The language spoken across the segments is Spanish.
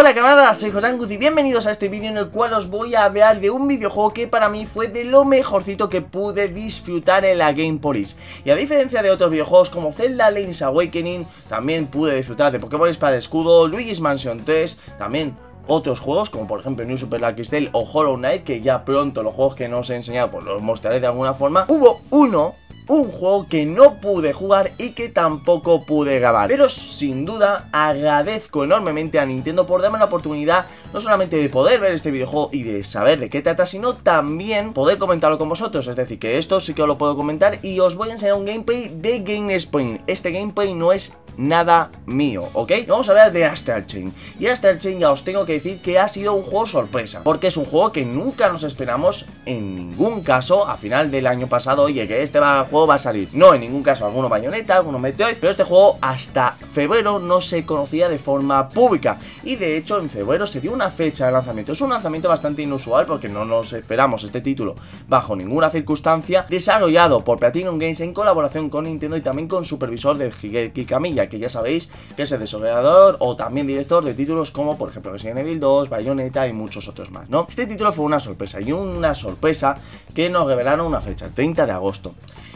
Hola camaradas, soy José y bienvenidos a este vídeo en el cual os voy a hablar de un videojuego que para mí fue de lo mejorcito que pude disfrutar en la Game Police. Y a diferencia de otros videojuegos como Zelda Link's Awakening, también pude disfrutar de Pokémon Espada Escudo, Luigi's Mansion 3, también otros juegos como por ejemplo New Super Lucky Style o Hollow Knight que ya pronto los juegos que no os he enseñado pues los mostraré de alguna forma hubo uno un juego que no pude jugar y que tampoco pude grabar. Pero sin duda agradezco enormemente a Nintendo por darme la oportunidad no solamente de poder ver este videojuego y de saber de qué trata, sino también poder comentarlo con vosotros. Es decir, que esto sí que os lo puedo comentar y os voy a enseñar un gameplay de Game Spring. Este gameplay no es nada mío, ¿ok? Vamos a hablar de Astral Chain Y Astral Chain ya os tengo que decir que ha sido un juego sorpresa Porque es un juego que nunca nos esperamos en ningún caso a final del año pasado Oye, que este juego va a salir No, en ningún caso, alguno Bayonetta, alguno Meteoid Pero este juego hasta febrero no se conocía de forma pública Y de hecho en febrero se dio una fecha de lanzamiento Es un lanzamiento bastante inusual porque no nos esperamos este título bajo ninguna circunstancia Desarrollado por Platinum Games en colaboración con Nintendo y también con supervisor de Higeki Kamiya que ya sabéis que es el desarrollador o también director de títulos como por ejemplo Resident Evil 2, Bayonetta y muchos otros más, ¿no? Este título fue una sorpresa y una sorpresa que nos revelaron una fecha, el 30 de agosto.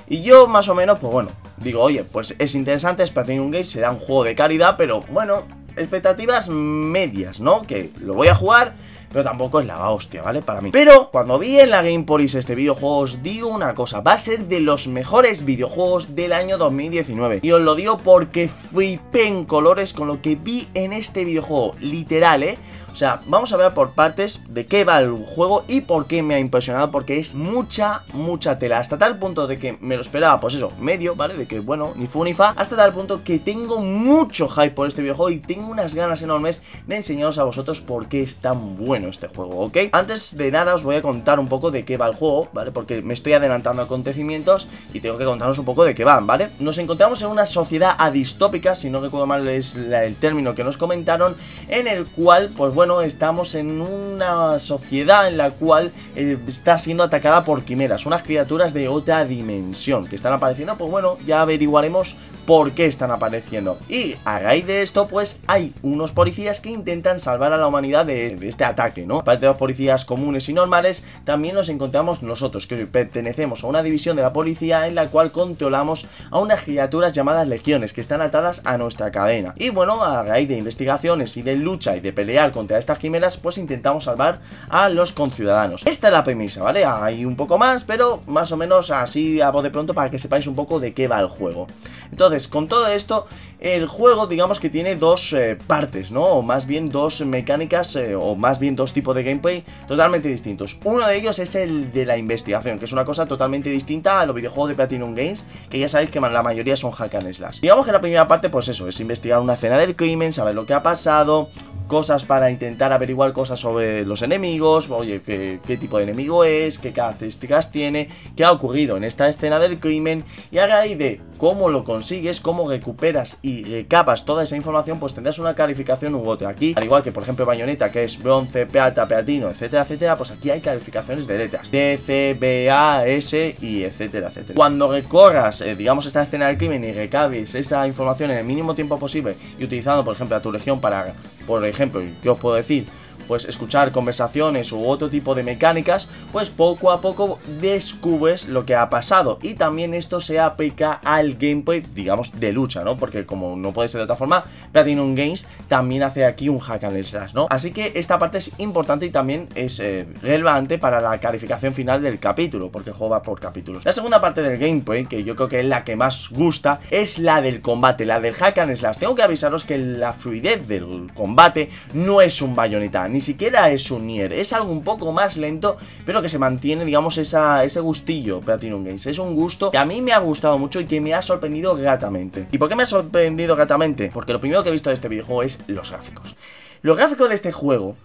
Y yo más o menos, pues bueno, digo, oye, pues es interesante, es un Gate, será un juego de calidad, pero bueno, expectativas medias, ¿no? Que lo voy a jugar pero tampoco es la hostia, ¿vale? Para mí. Pero cuando vi en la Game Police este videojuego, os digo una cosa, va a ser de los mejores videojuegos del año 2019. Y os lo digo porque flipé en colores con lo que vi en este videojuego, literal, ¿eh? O sea, vamos a ver por partes de qué va el juego y por qué me ha impresionado, porque es mucha, mucha tela. Hasta tal punto de que me lo esperaba, pues eso, medio, ¿vale? De que, bueno, ni fu ni fa. Hasta tal punto que tengo mucho hype por este videojuego y tengo unas ganas enormes de enseñaros a vosotros por qué es tan bueno este juego, ¿ok? Antes de nada os voy a contar un poco de qué va el juego, ¿vale? Porque me estoy adelantando acontecimientos y tengo que contaros un poco de qué van, ¿vale? Nos encontramos en una sociedad adistópica, si no recuerdo mal es el término que nos comentaron, en el cual, pues bueno, bueno, estamos en una sociedad en la cual eh, está siendo atacada por quimeras, unas criaturas de otra dimensión que están apareciendo, pues bueno, ya averiguaremos por qué están apareciendo. Y a raíz de esto, pues hay unos policías que intentan salvar a la humanidad de, este ataque, ¿no? Aparte de los policías comunes y normales, también nos encontramos nosotros, que pertenecemos a una división de la policía en la cual controlamos a unas criaturas llamadas legiones, que están atadas a nuestra cadena. Y bueno, a raíz de investigaciones y de lucha y de pelear contra estas quimeras, pues intentamos salvar a los conciudadanos. Esta es la premisa, ¿vale? Hay un poco más, pero más o menos así a de pronto para que sepáis un poco de qué va el juego. Entonces, con todo esto, el juego digamos que tiene dos eh, partes, ¿no? O más bien dos mecánicas, eh, o más bien dos tipos de gameplay totalmente distintos. Uno de ellos es el de la investigación, que es una cosa totalmente distinta a los videojuegos de Platinum Games, que ya sabéis que la mayoría son hack and slash. Digamos que la primera parte, pues eso, es investigar una escena del crimen, saber lo que ha pasado, cosas para intentar averiguar cosas sobre los enemigos, oye, qué, tipo de enemigo es, qué características tiene, qué ha ocurrido en esta escena del crimen y a raíz de cómo lo consigues, cómo recuperas y recapas toda esa información, pues tendrás una calificación u otra. Aquí, al igual que por ejemplo Bayonetta, que es bronce, plata, platino, etcétera, etcétera, pues aquí hay calificaciones de letras. D, C, B, A, S y etcétera, etcétera. Cuando recorras, eh, digamos, esta escena del crimen y recabes esa información en el mínimo tiempo posible y utilizando, por ejemplo, a tu legión para, por ejemplo, ¿qué os puedo decir? Pues escuchar conversaciones u otro tipo de mecánicas, pues poco a poco descubres lo que ha pasado. Y también esto se aplica al gameplay, digamos, de lucha, ¿no? Porque como no puede ser de otra forma, Platinum Games también hace aquí un hack and slash, ¿no? Así que esta parte es importante y también es eh, relevante para la calificación final del capítulo, porque juega por capítulos. La segunda parte del gameplay, que yo creo que es la que más gusta, es la del combate, la del hack and slash. Tengo que avisaros que la fluidez del combate no es un bayoneta ni siquiera es un Nier, es algo un poco más lento, pero que se mantiene, digamos, esa, ese gustillo Platinum Games. Es un gusto que a mí me ha gustado mucho y que me ha sorprendido gratamente. ¿Y por qué me ha sorprendido gratamente? Porque lo primero que he visto de este videojuego es los gráficos. Los gráficos de este juego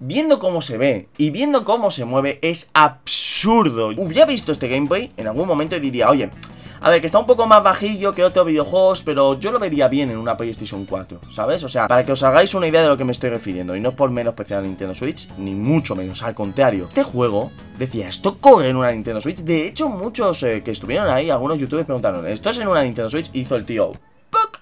viendo cómo se ve y viendo cómo se mueve es absurdo. Hubiera visto este gameplay en algún momento y diría, oye, a ver, que está un poco más bajillo que otros videojuegos, pero yo lo vería bien en una PlayStation 4, ¿sabes? O sea, para que os hagáis una idea de lo que me estoy refiriendo, y no por menos especial Nintendo Switch, ni mucho menos, al contrario. Este juego, decía, ¿esto corre en una Nintendo Switch? De hecho, muchos eh, que estuvieron ahí, algunos youtubers preguntaron, ¿esto es en una Nintendo Switch? Hizo el tío, ¡puc!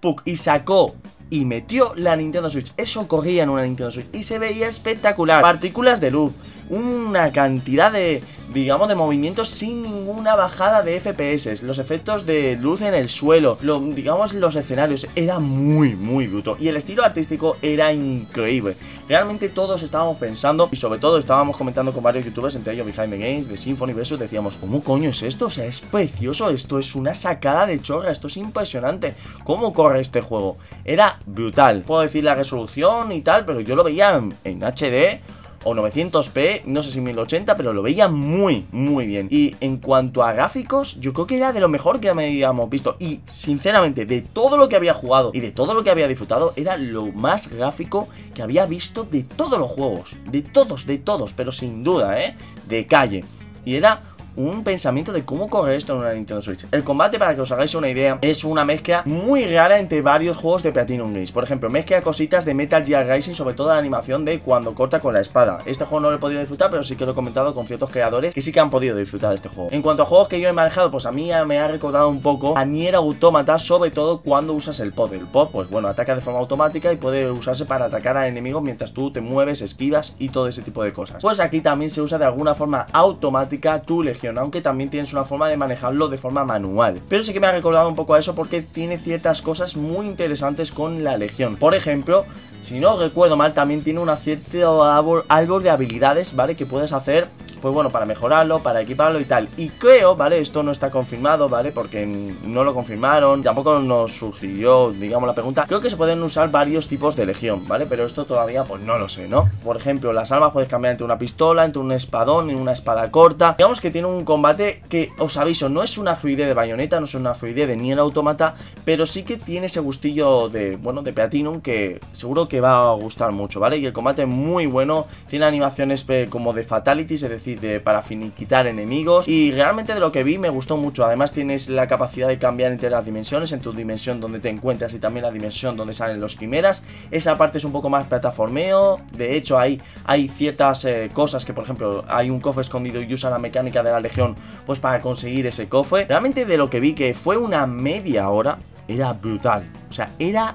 ¡puc! Y sacó y metió la Nintendo Switch. Eso corría en una Nintendo Switch y se veía espectacular. Partículas de luz, una cantidad de, digamos, de movimientos sin ninguna bajada de FPS, los efectos de luz en el suelo, lo, digamos, los escenarios, era muy, muy bruto. Y el estilo artístico era increíble. Realmente todos estábamos pensando, y sobre todo estábamos comentando con varios youtubers, entre ellos Behind the Games, de Symphony Versus, decíamos, ¿cómo coño es esto? O sea, es precioso, esto es una sacada de chorra, esto es impresionante. ¿Cómo corre este juego? Era brutal. Puedo decir la resolución y tal, pero yo lo veía en HD o 900p, no sé si 1080, pero lo veía muy, muy bien. Y en cuanto a gráficos, yo creo que era de lo mejor que habíamos visto. Y sinceramente, de todo lo que había jugado y de todo lo que había disfrutado, era lo más gráfico que había visto de todos los juegos. De todos, de todos, pero sin duda, ¿eh? De calle. Y era un pensamiento de cómo correr esto en una Nintendo Switch. El combate, para que os hagáis una idea, es una mezcla muy rara entre varios juegos de Platinum Games. Por ejemplo, mezcla cositas de Metal Gear Rising, sobre todo la animación de cuando corta con la espada. Este juego no lo he podido disfrutar, pero sí que lo he comentado con ciertos creadores que sí que han podido disfrutar de este juego. En cuanto a juegos que yo he manejado, pues a mí me ha recordado un poco a Nier Automata, sobre todo cuando usas el pod. El pod, pues bueno, ataca de forma automática y puede usarse para atacar a enemigos mientras tú te mueves, esquivas y todo ese tipo de cosas. Pues aquí también se usa de alguna forma automática tu legión, aunque también tienes una forma de manejarlo de forma manual. Pero sí que me ha recordado un poco a eso porque tiene ciertas cosas muy interesantes con la legión. Por ejemplo, si no recuerdo mal, también tiene una cierta árbol, de habilidades, ¿vale? Que puedes hacer pues bueno, para mejorarlo, para equiparlo y tal. Y creo, ¿vale? Esto no está confirmado, ¿vale? Porque no lo confirmaron, tampoco nos surgió, digamos, la pregunta. Creo que se pueden usar varios tipos de legión, ¿vale? Pero esto todavía, pues no lo sé, ¿no? Por ejemplo, las armas puedes cambiar entre una pistola, entre un espadón y una espada corta. Digamos que tiene un combate que, os aviso, no es una fluidez de bayoneta, no es una fluidez de Nier Automata, pero sí que tiene ese gustillo de, bueno, de Platinum que seguro que va a gustar mucho, ¿vale? Y el combate es muy bueno, tiene animaciones como de fatalities, es decir, para finiquitar enemigos. Y realmente de lo que vi me gustó mucho. Además tienes la capacidad de cambiar entre las dimensiones, en tu dimensión donde te encuentras y también la dimensión donde salen los quimeras. Esa parte es un poco más plataformeo. De hecho, hay, hay ciertas eh, cosas que, por ejemplo, hay un cofre escondido y usa la mecánica de la legión pues para conseguir ese cofre. Realmente de lo que vi que fue una media hora, era brutal. O sea, era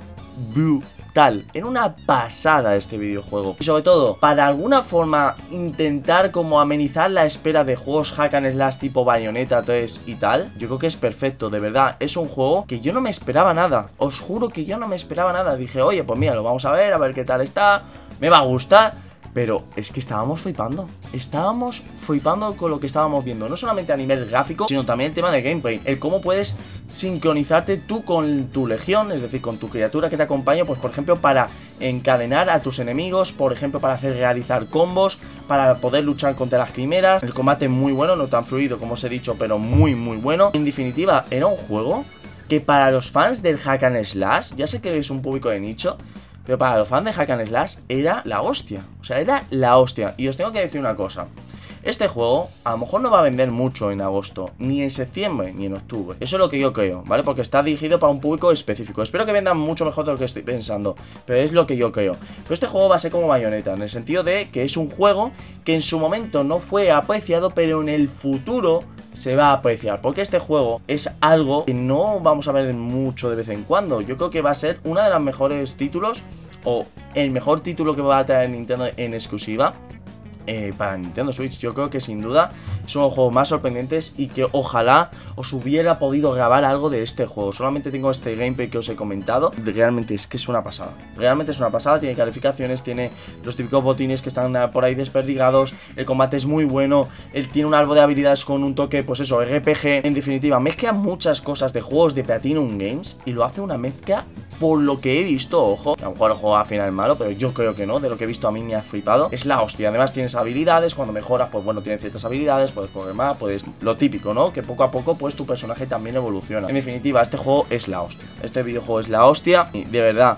brutal en Era una pasada este videojuego. Y sobre todo, para alguna forma intentar como amenizar la espera de juegos hack and slash tipo Bayonetta 3 y tal, yo creo que es perfecto, de verdad. Es un juego que yo no me esperaba nada. Os juro que yo no me esperaba nada. Dije, oye, pues mira, lo vamos a ver, a ver qué tal está. Me va a gustar. Pero es que estábamos flipando. Estábamos flipando con lo que estábamos viendo. No solamente a nivel gráfico, sino también el tema de gameplay. El cómo puedes sincronizarte tú con tu legión, es decir, con tu criatura que te acompaña, pues por ejemplo, para encadenar a tus enemigos, por ejemplo, para hacer realizar combos, para poder luchar contra las quimeras. El combate muy bueno, no tan fluido como os he dicho, pero muy, muy bueno. En definitiva, era un juego que para los fans del hack and slash, ya sé que es un público de nicho, pero para los fans de Hack and Slash era la hostia. O sea, era la hostia. Y os tengo que decir una cosa. Este juego a lo mejor no va a vender mucho en agosto, ni en septiembre, ni en octubre. Eso es lo que yo creo, ¿vale? Porque está dirigido para un público específico. Espero que vendan mucho mejor de lo que estoy pensando, pero es lo que yo creo. Pero este juego va a ser como Bayonetta, en el sentido de que es un juego que en su momento no fue apreciado, pero en el futuro se va a apreciar. Porque este juego es algo que no vamos a ver mucho de vez en cuando. Yo creo que va a ser uno de los mejores títulos o el mejor título que va a traer Nintendo en exclusiva eh, para Nintendo Switch. Yo creo que sin duda es uno de los juegos más sorprendentes y que ojalá os hubiera podido grabar algo de este juego. Solamente tengo este gameplay que os he comentado. Realmente es que es una pasada. Realmente es una pasada. Tiene calificaciones, tiene los típicos botines que están por ahí desperdigados. El combate es muy bueno. Él tiene un árbol de habilidades con un toque, pues eso, RPG. En definitiva, mezcla muchas cosas de juegos de Platinum Games y lo hace una mezcla por lo que he visto, ojo, a lo mejor el juego al final malo, pero yo creo que no, de lo que he visto a mí me ha flipado, es la hostia. Además tienes habilidades, cuando mejoras, pues bueno, tienes ciertas habilidades, puedes correr más, puedes... Lo típico, ¿no? Que poco a poco, pues tu personaje también evoluciona. En definitiva, este juego es la hostia. Este videojuego es la hostia y de verdad...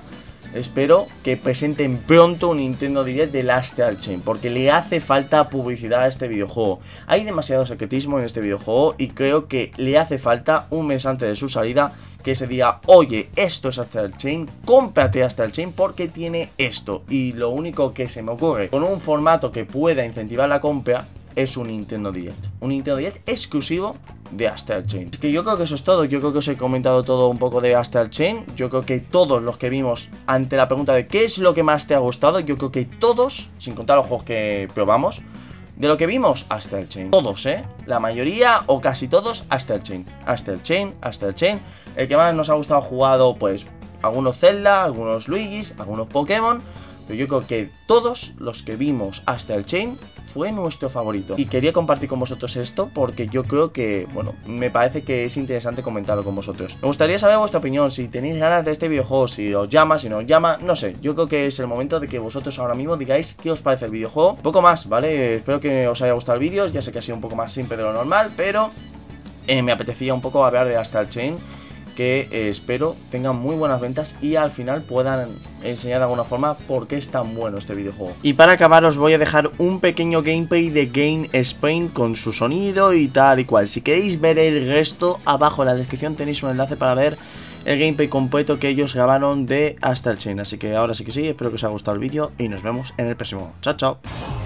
Espero que presenten pronto un Nintendo Direct de Astral Chain, porque le hace falta publicidad a este videojuego. Hay demasiado secretismo en este videojuego y creo que le hace falta un mes antes de su salida que se diga, oye, esto es Astral Chain, cómprate Astral Chain porque tiene esto. Y lo único que se me ocurre con un formato que pueda incentivar la compra es un Nintendo Direct. Un Nintendo Direct exclusivo de Astral Chain. Que yo creo que eso es todo, yo creo que os he comentado todo un poco de Astral Chain, yo creo que todos los que vimos ante la pregunta de qué es lo que más te ha gustado, yo creo que todos, sin contar los juegos que probamos, de lo que vimos, Astral Chain. Todos, ¿eh? La mayoría o casi todos, Astral Chain. Astral Chain, Astral Chain. El que más nos ha gustado jugado, pues, algunos Zelda, algunos Luigi's, algunos Pokémon. Pero yo creo que todos los que vimos hasta el Chain fue nuestro favorito. Y quería compartir con vosotros esto porque yo creo que, bueno, me parece que es interesante comentarlo con vosotros. Me gustaría saber vuestra opinión, si tenéis ganas de este videojuego, si os llama, si no os llama, no sé. Yo creo que es el momento de que vosotros ahora mismo digáis qué os parece el videojuego. poco más, ¿vale? Espero que os haya gustado el vídeo, ya sé que ha sido un poco más simple de lo normal, pero eh, me apetecía un poco hablar de Astral Chain que eh, espero tengan muy buenas ventas y al final puedan enseñar de alguna forma por qué es tan bueno este videojuego. Y para acabar os voy a dejar un pequeño gameplay de Game Spain con su sonido y tal y cual. Si queréis ver el resto, abajo en la descripción tenéis un enlace para ver el gameplay completo que ellos grabaron de Astral Chain. Así que ahora sí que sí, espero que os haya gustado el vídeo y nos vemos en el próximo. Chao, chao.